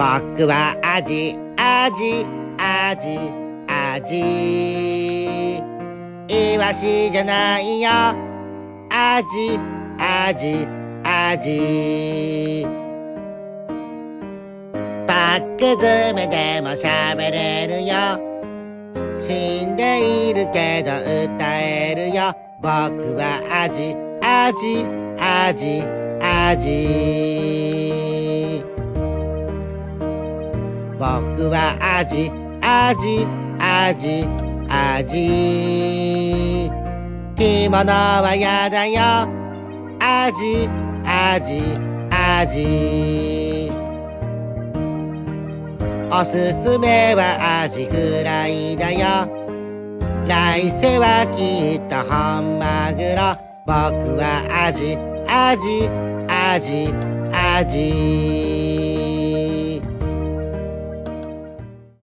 僕は味、味、味、味。イワシじゃないよ。味、味、味。バック詰めでも喋れるよ。死んでいるけど歌えるよ。僕は味、味、味、味。僕は味、味、味、味。着物はやだよ。味、味、味。おすすめはアジフライだよ。来世はきっと本マグロ。僕は味、味、味、味。